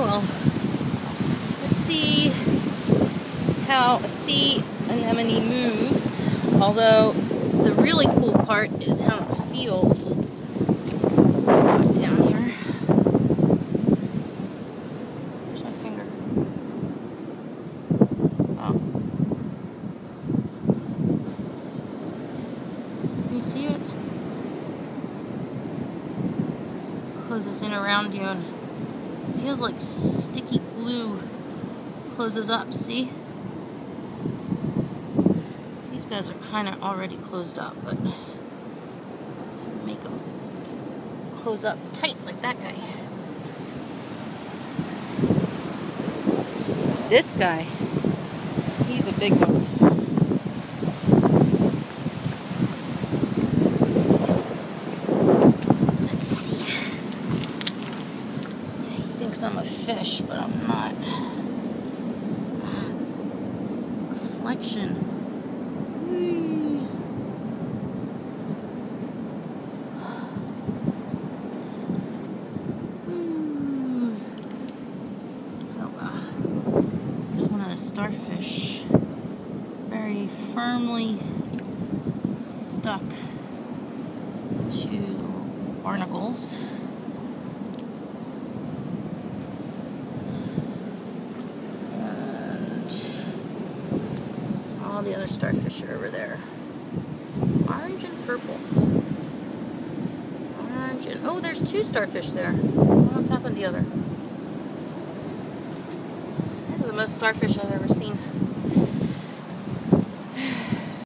Oh well. Let's see how a sea anemone moves. Although the really cool part is how it feels. Down here. Where's my finger? Oh. You see it? Closes in around you feels like sticky glue closes up, see? These guys are kind of already closed up, but make them close up tight like that guy. This guy, he's a big one. Let's see. Yeah, he thinks I'm a fish, but I'm not. Ah, this reflection. Hmm. Oh, wow. There's one of the starfish. Very firmly stuck to barnacles. And all the other starfish are over there. Orange and purple. Orange and oh, there's two starfish there. One on top of the other. This is the most starfish I've ever seen.